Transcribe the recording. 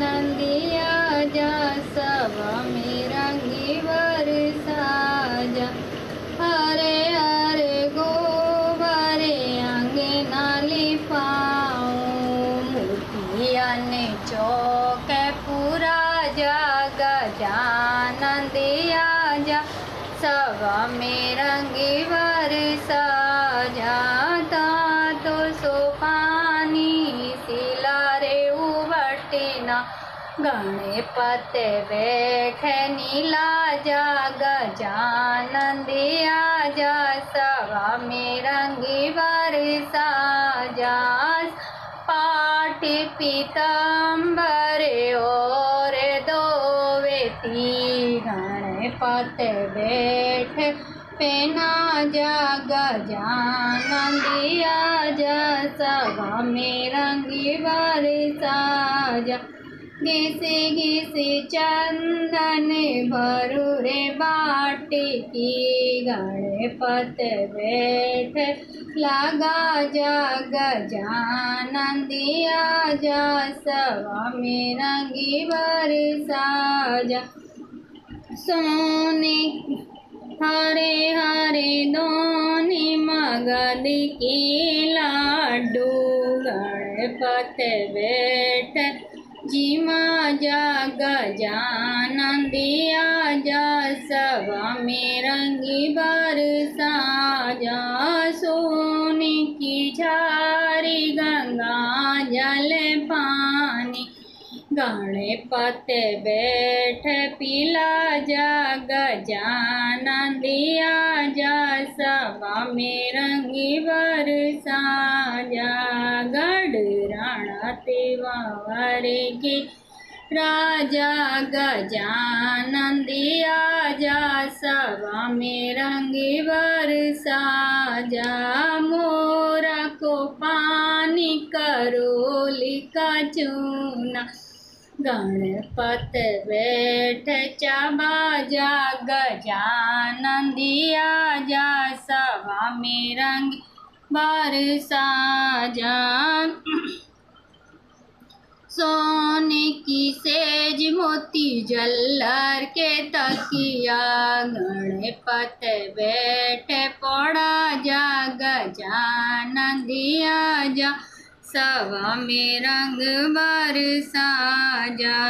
नंदिया जा सवा में रंगी बरसा जा हरे हरे गोबरे अंगना लिपाऊं मूर्तिया ने चौक पूरा जग जानन दिया जा। में रंगी बरसा गणपत बैठ नीला जाग जानन दिया जा सवा में रंगी बरसा जा पाठ पीताम्बर और दो वेती गणपत बैठ पेना जाग जानन दिया जा सवा में रंगी बरसा जा घिसे घिसे चंदन भरू रे बाटी की गणपत बैठ। लगा जग जानन दिया जा सवा में रंगी बरसा जा सोने हरे हरे दोनी मगध की लाडू गणपत बैठ। जीमा जाग जानन दिया जा सवा में रंगी बरसा जा सोने की झारी गंगा जल पानी गणपत बैठ पिला जाग जानन दिया जा सवा में रंगी बरसा जा तेवारे के राजा गजानन दिया जा सवा में रंग बरसा। जा मोरा को पानी करोली का चूना। गणपत बैठ चाबा जा दिया जा सवा में रंग बरसा। जा सोने की सेज मोती जल्लर के तकिया गणपत बैठ पड़ा जा, गजानन दिया जा, सवा में रंग बरसा जा